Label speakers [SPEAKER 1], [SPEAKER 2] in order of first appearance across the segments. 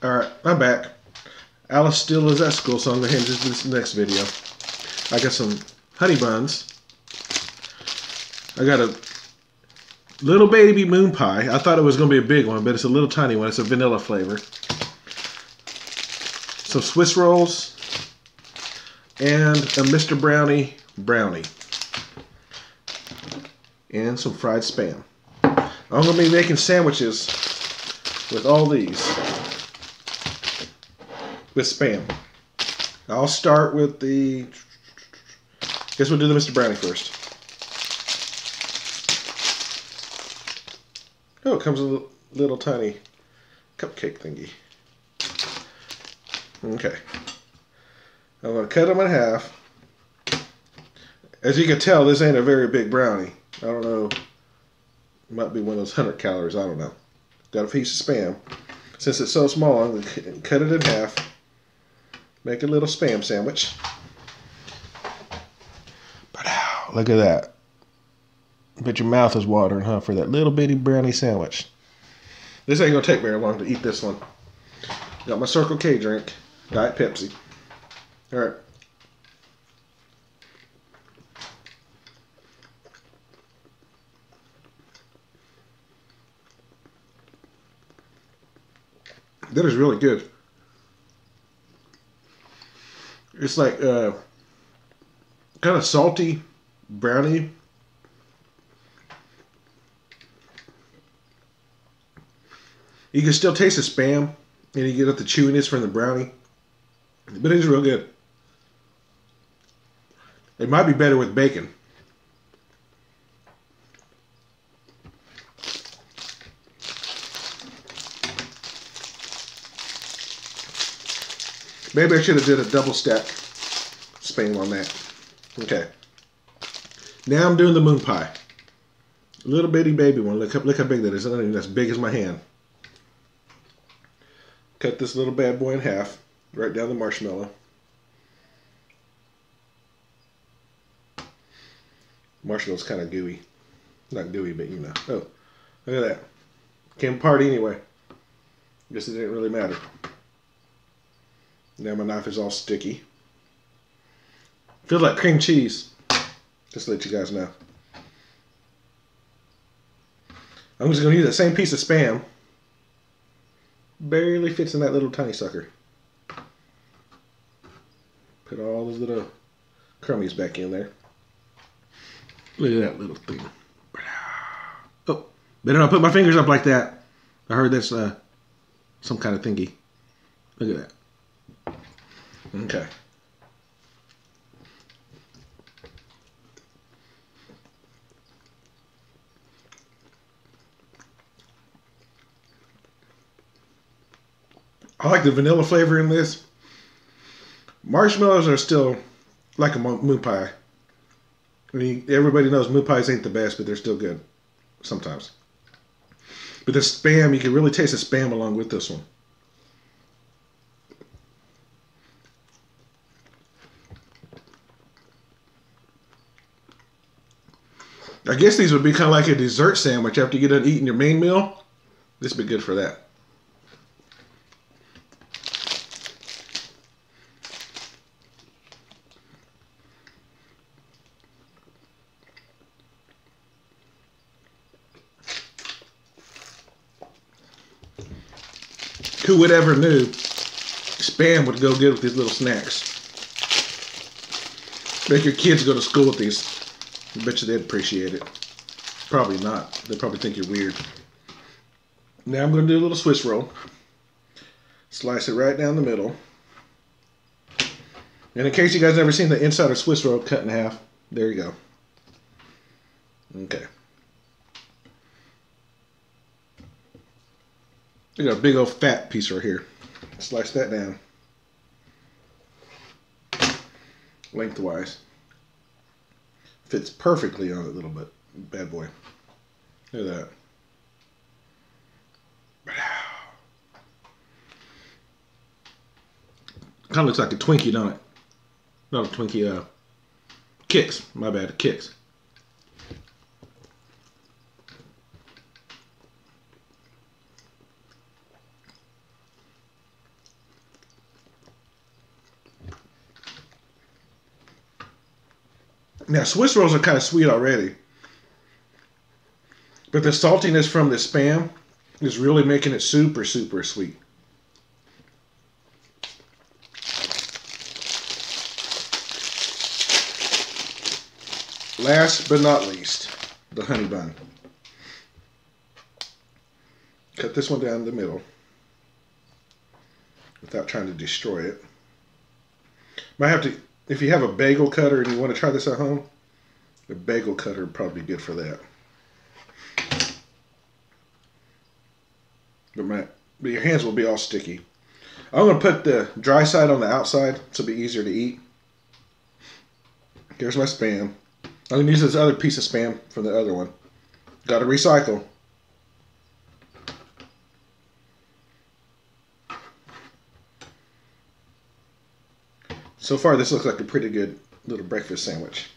[SPEAKER 1] All right, I'm back. Alice still is at school, so I'm gonna hand this this next video. I got some honey buns. I got a little baby moon pie. I thought it was gonna be a big one, but it's a little tiny one. It's a vanilla flavor. Some Swiss rolls and a Mr. Brownie brownie and some fried spam. I'm gonna be making sandwiches with all these with spam. I'll start with the. Guess we'll do the Mr. Brownie first. Oh, it comes with a little, tiny cupcake thingy. Okay. I'm gonna cut them in half. As you can tell, this ain't a very big brownie. I don't know. It might be one of those 100 calories. I don't know. Got a piece of spam. Since it's so small, I'm going to cut it in half. Make a little spam sandwich. Look at that. Bet your mouth is watering, huh, for that little bitty brownie sandwich. This ain't to take very long to eat this one. Got my Circle K drink. Diet Pepsi. All right. That is really good. It's like uh, kind of salty brownie. You can still taste the spam, and you get up the chewiness from the brownie, but it's real good. It might be better with bacon. Maybe I should have did a double stack spam on that. Okay. Now I'm doing the moon pie. Little bitty baby one. Look, look how big that is. It's not even as big as my hand. Cut this little bad boy in half. Right down the marshmallow. Marshmallow's kind of gooey. Not gooey, but you know. Oh, look at that. Came apart anyway. Guess it didn't really matter. Now my knife is all sticky. Feels like cream cheese. Just to let you guys know. I'm just going to use that same piece of spam. Barely fits in that little tiny sucker. Put all those little crummies back in there. Look at that little thing. Oh, better not put my fingers up like that. I heard that's uh, some kind of thingy. Look at that. Okay. I like the vanilla flavor in this. Marshmallows are still like a moon pie. I mean, everybody knows moon pies ain't the best, but they're still good sometimes. But the spam, you can really taste the spam along with this one. I guess these would be kind of like a dessert sandwich after you get done eating your main meal. This would be good for that. Who would ever knew spam would go good with these little snacks? Make your kids go to school with these. I bet you they'd appreciate it. Probably not. They probably think you're weird. Now I'm going to do a little Swiss roll. Slice it right down the middle. And in case you guys never seen the inside of Swiss roll cut in half, there you go. Okay. We got a big old fat piece right here. Slice that down. Lengthwise. Fits perfectly on it, little bit. Bad boy. Look at that. Kind of looks like a Twinkie, don't it? Not a Twinkie, uh, Kix. My bad, Kix. Now, Swiss rolls are kind of sweet already. But the saltiness from the spam is really making it super, super sweet. Last but not least, the honey bun. Cut this one down the middle without trying to destroy it. Might have to, if you have a bagel cutter and you want to try this at home, the bagel cutter would probably be good for that. But, my, but your hands will be all sticky. I'm going to put the dry side on the outside so it'll be easier to eat. Here's my spam. I'm going to use this other piece of spam from the other one. Got to recycle. So far, this looks like a pretty good little breakfast sandwich.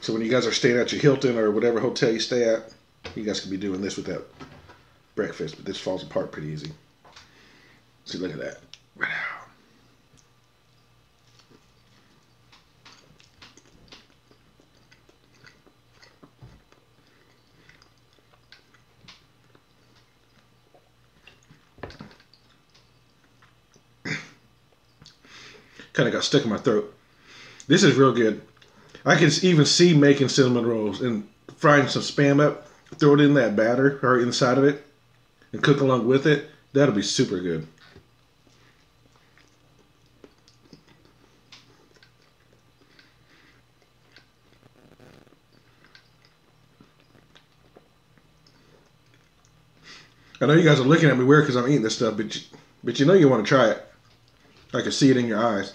[SPEAKER 1] So when you guys are staying at your Hilton or whatever hotel you stay at, you guys can be doing this with that breakfast, but this falls apart pretty easy. See, look at that. Kind of got stuck in my throat. This is real good. I can even see making cinnamon rolls and frying some spam up, throw it in that batter or inside of it, and cook along with it. That'll be super good. I know you guys are looking at me weird because I'm eating this stuff, but you, but you know you want to try it. I can see it in your eyes.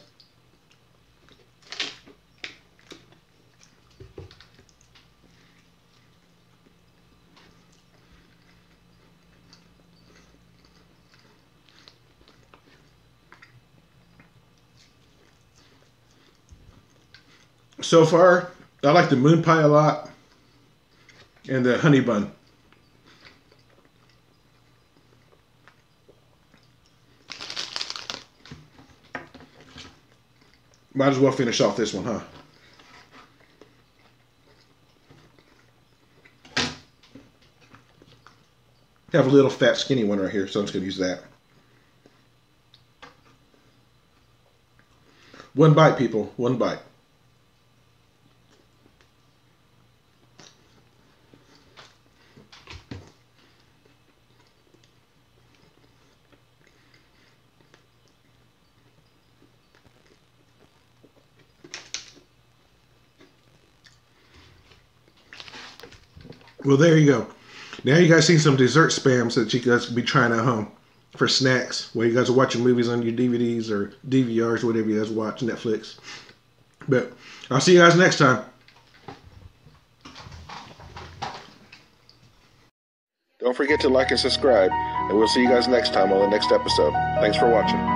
[SPEAKER 1] So far, I like the moon pie a lot and the honey bun. Might as well finish off this one, huh? Have a little fat skinny one right here, so I'm just going to use that. One bite, people. One bite. Well, there you go. Now you guys see some dessert spams that you guys be trying at home for snacks while you guys are watching movies on your DVDs or DVRs, or whatever you guys watch, Netflix. But I'll see you guys next time. Don't forget to like and subscribe, and we'll see you guys next time on the next episode. Thanks for watching.